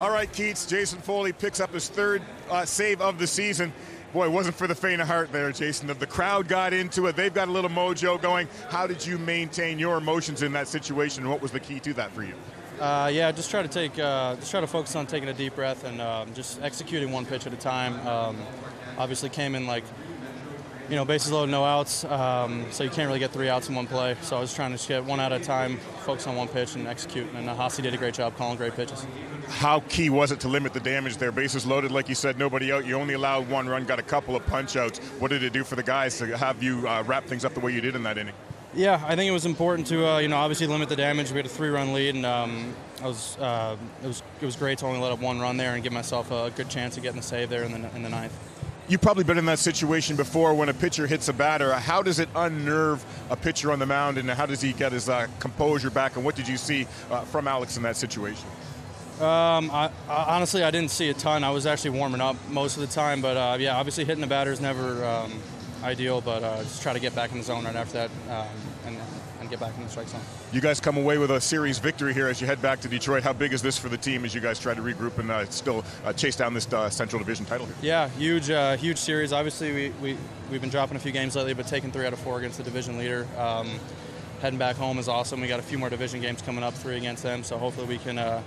All right, Keats. Jason Foley picks up his third uh, save of the season. Boy, it wasn't for the faint of heart there, Jason. The, the crowd got into it. They've got a little mojo going. How did you maintain your emotions in that situation, what was the key to that for you? Uh, yeah, just try to take, uh, just try to focus on taking a deep breath and um, just executing one pitch at a time. Um, obviously, came in like you know, bases loaded, no outs, um, so you can't really get three outs in one play. So I was trying to just get one out at a time, focus on one pitch, and execute. And uh, Haase did a great job calling great pitches. How key was it to limit the damage there? Bases loaded, like you said, nobody out. You only allowed one run, got a couple of punch outs. What did it do for the guys to have you uh, wrap things up the way you did in that inning? Yeah, I think it was important to uh, you know obviously limit the damage. We had a three-run lead, and um, I was uh, it was it was great to only let up one run there and give myself a good chance of getting the save there in the in the ninth. You've probably been in that situation before when a pitcher hits a batter. How does it unnerve a pitcher on the mound, and how does he get his uh, composure back? And what did you see uh, from Alex in that situation? Um, I, I, honestly, I didn't see a ton. I was actually warming up most of the time, but uh, yeah, obviously hitting the batter is never um, ideal, but uh, just try to get back in the zone right after that um, and, and get back in the strike zone. You guys come away with a series victory here as you head back to Detroit. How big is this for the team as you guys try to regroup and uh, still uh, chase down this uh, Central Division title here? Yeah, huge, uh, huge series. Obviously, we, we, we've been dropping a few games lately, but taking three out of four against the division leader. Um, heading back home is awesome. We got a few more division games coming up, three against them, so hopefully we can uh,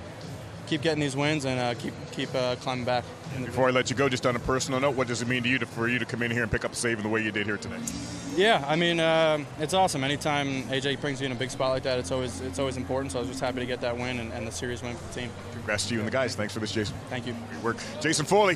keep getting these wins and uh, keep keep uh, climbing back. Before I let you go, just on a personal note, what does it mean to you to, for you to come in here and pick up a save in the way you did here today? Yeah, I mean uh, it's awesome. Anytime AJ brings you in a big spot like that, it's always it's always important. So I was just happy to get that win and, and the series win for the team. Congrats to you and the guys. Thanks for this, Jason. Thank you. Great work, Jason Foley.